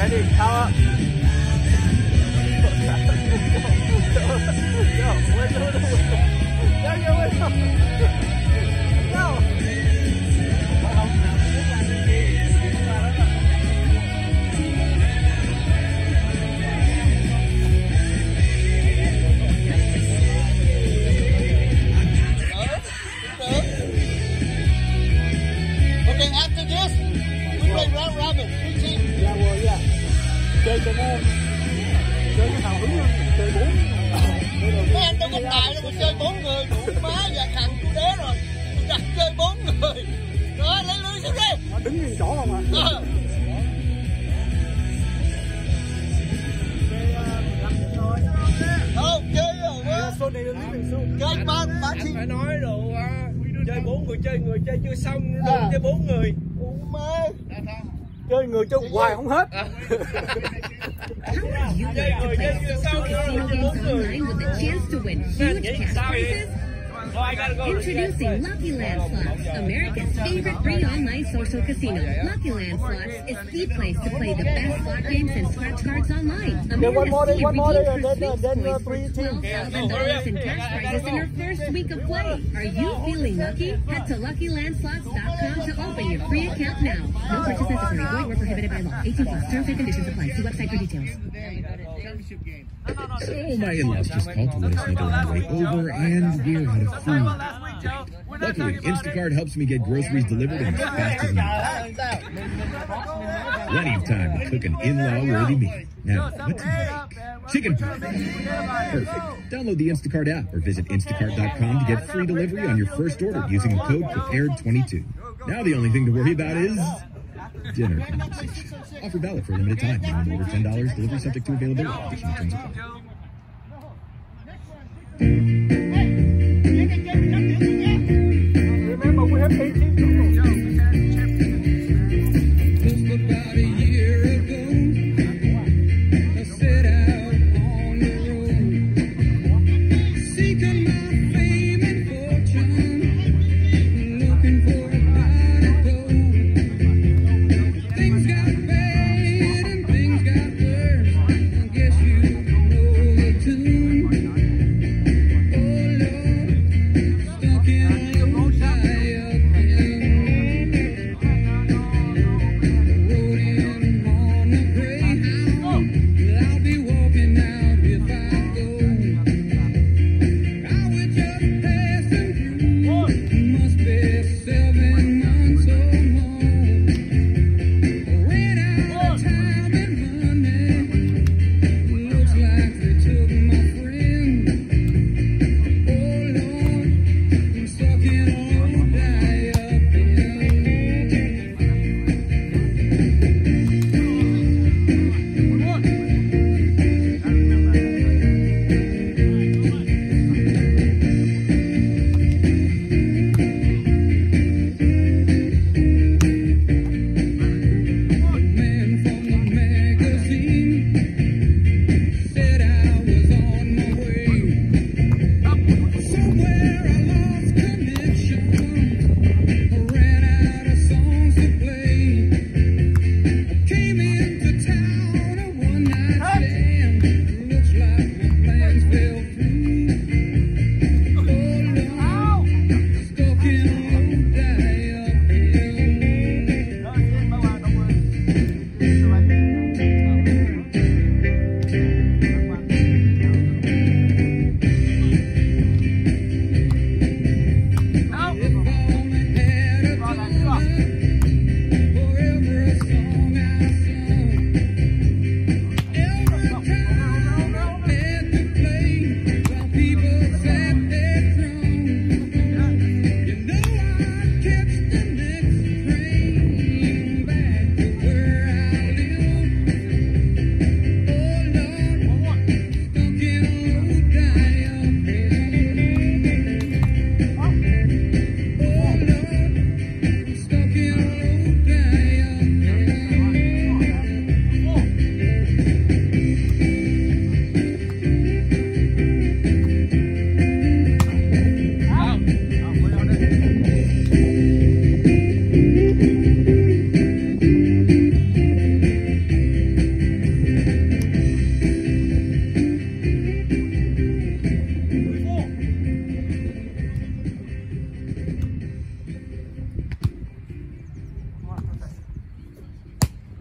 Ready, power. Go, wait, no, no, no. Go, go, wait, no. Chơi cho nó chơi nó hào hứng chơi bốn. Mấy anh đâu có tài đâu mà chơi bốn người. Đủ má và thằng chú đế rồi. Tôi đặt chơi bốn người. Đó, lấy lưới xuống đi. Nó đứng nguyên chỗ không à? Ờ. Không, chơi rồi quá. Chơi ba, ba phải nói đồ à, chơi bốn người chơi người chơi chưa xong đâu chơi bốn người chơi người chơi hoài không hết. How are you going to play a soccer field with a chance to win huge prizes? Rồi, I gotta go. Introducing Lucky Land Slots, America's favorite free online social casino. Lucky Land Slots is the place to play the best slot games and scratch cards online. Yeah, one more, America's one more, redeemed then- for then- sweeps then, uh, points for three teams. $12,000 in cash prizes in her first week of play. Are you feeling lucky? Head to LuckyLandSlots.com to open your free account now. No purchase necessary. Void where prohibited by law. 18 plus. Terms and conditions apply. See website for details. So my in-laws just called to let us know they're on their way over and we're out of food. Luckily, Instacart helps me get groceries delivered in as fast as possible. Plenty of time to cook an in-law worthy meal. Now, what to make? Chicken pie. Perfect. Download the Instacart app or visit instacart.com to get free delivery on your first order using the code prepared22. Now the only thing to worry about is dinner. Offer valid for a limited time. Minimum order $10. Delivery subject to availability. Additional terms apply.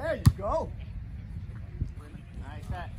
There you go. Nice hat.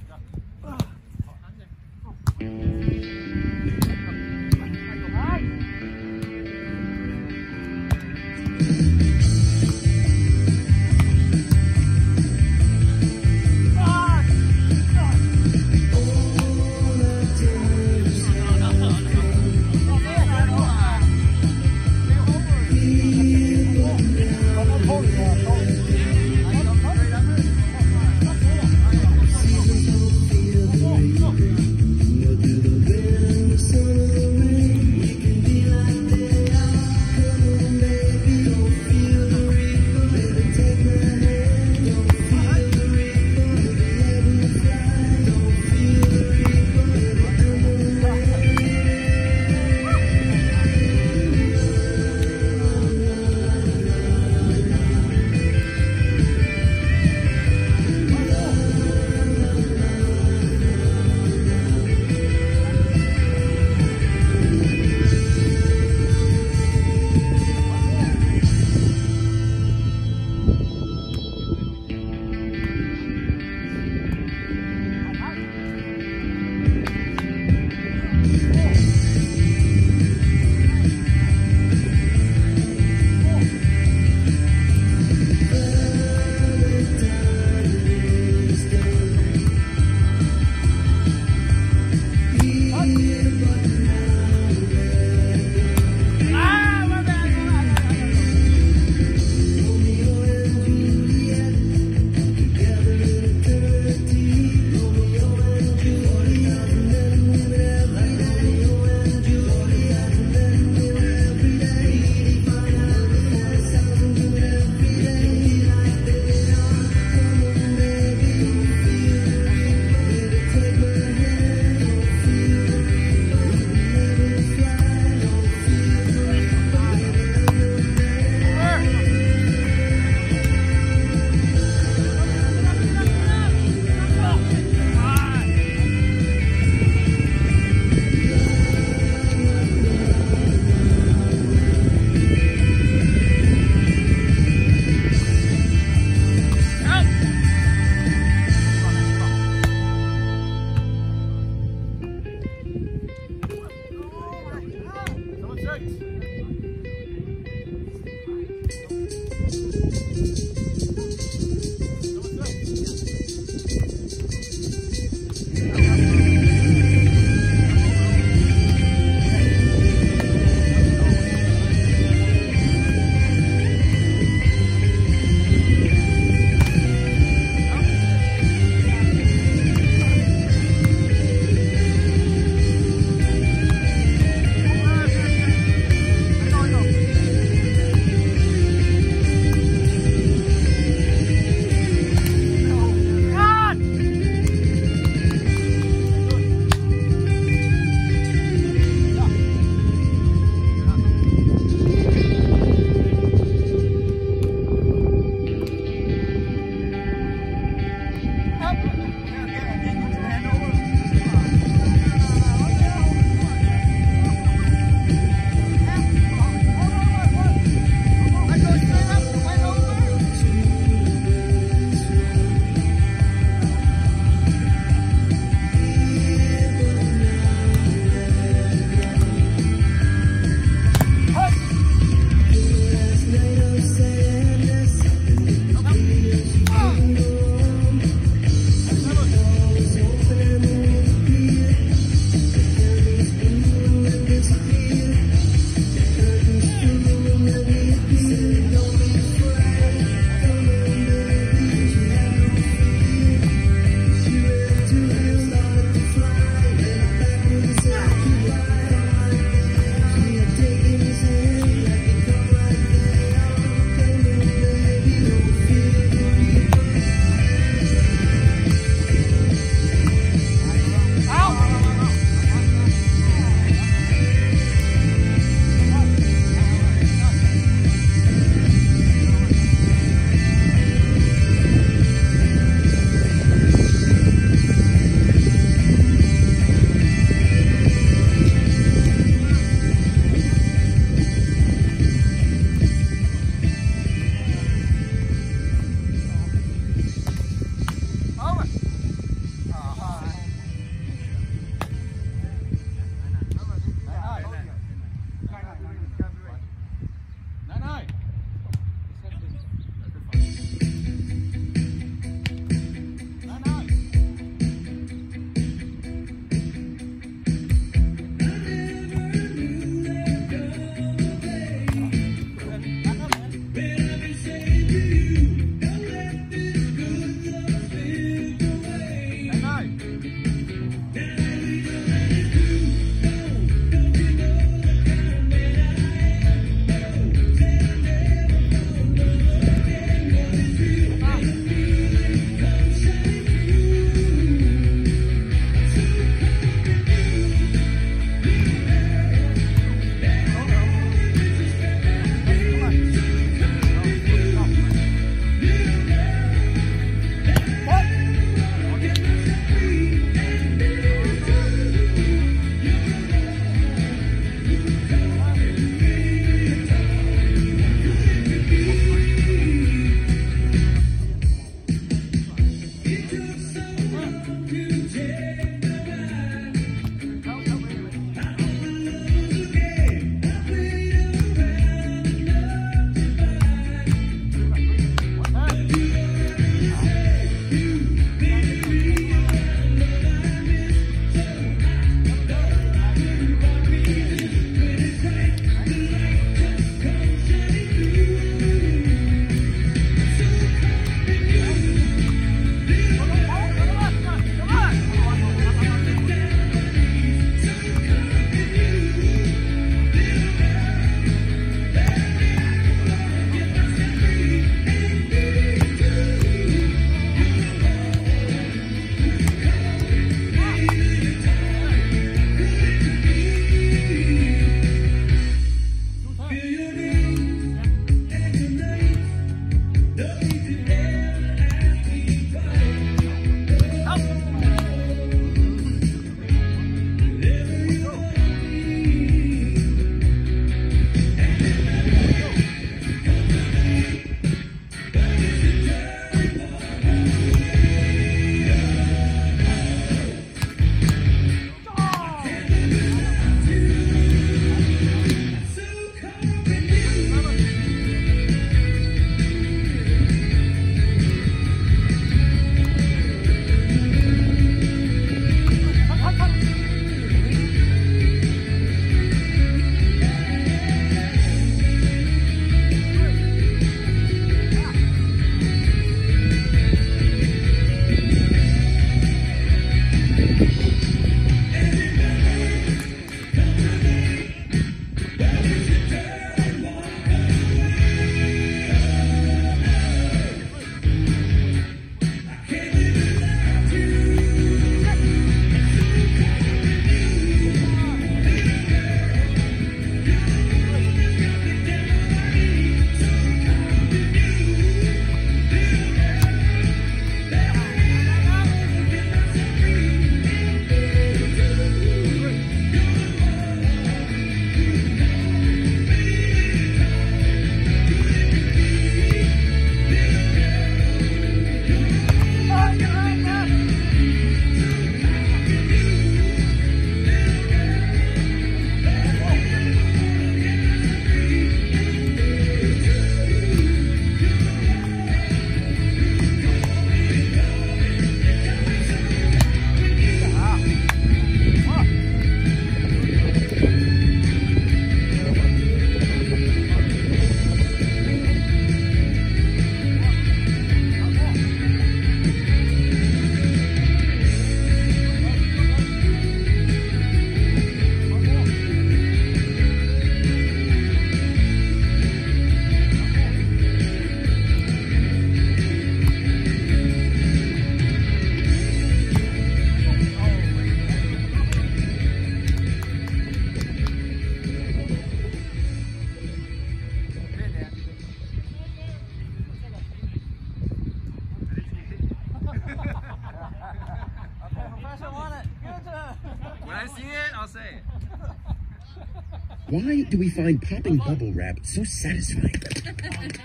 Do we find popping bubble wrap so satisfying?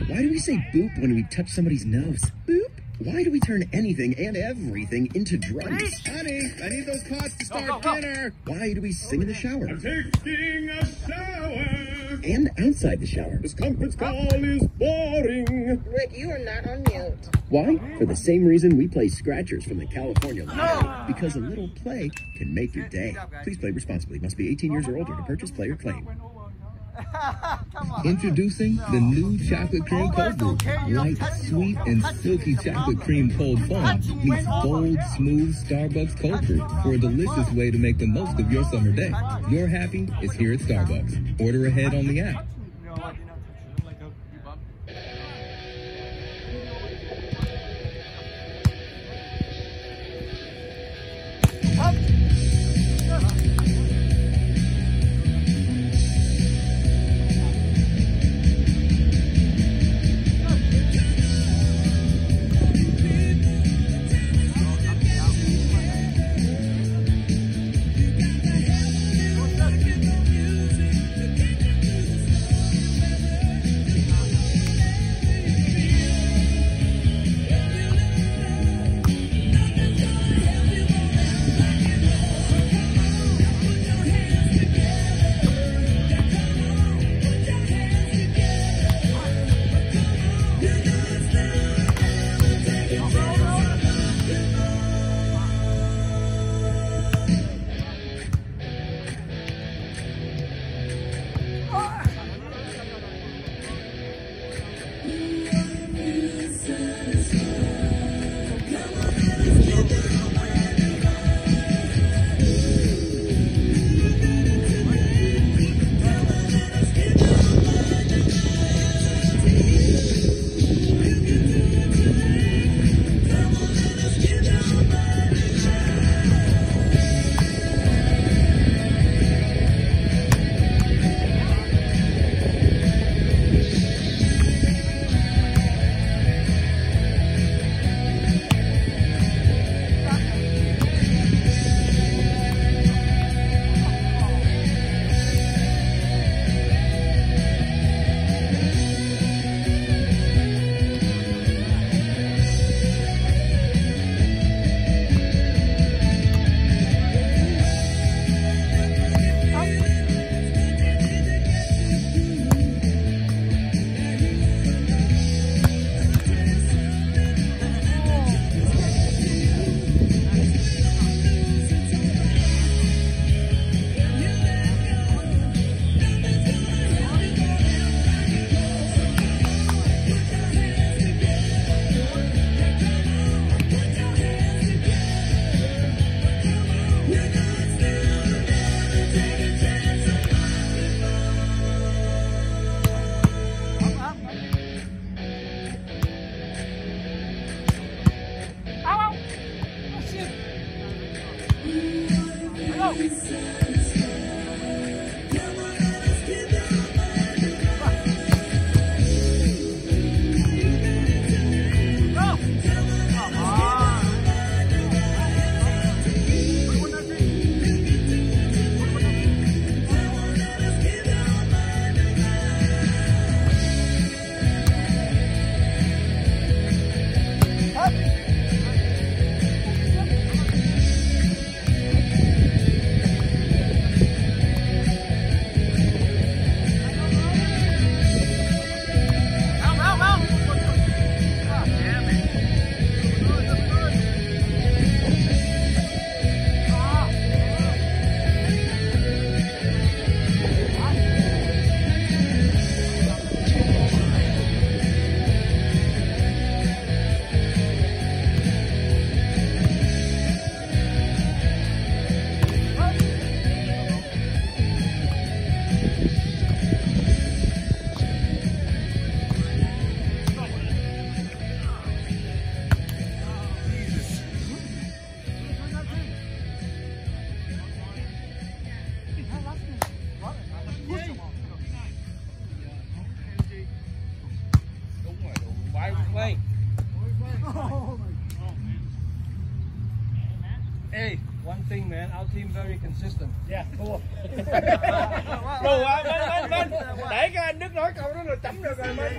Why do we say boop when we touch somebody's nose? Boop. Why do we turn anything and everything into drums? Honey, I need those pots to start go, go. dinner. Why do we sing in the shower? I'm taking a shower. And outside the shower? This conference call is boring. Rick, you are not on mute. Why? For the same reason we play scratchers from the California Lottery. Because a little play can make your day. Please play responsibly. Must be 18 years or older to purchase, play, or claim. Introducing the new chocolate cream cold brew. Light, sweet, and silky chocolate cream cold foam meets bold, smooth Starbucks cold brew for a delicious way to make the most of your summer day. Your happy is here at Starbucks. Order ahead on the app. Team very consistent. Yeah. Đồ à, Minh, Minh, Minh. Để cái anh Đức nói câu đó rồi chấm được rồi, Minh.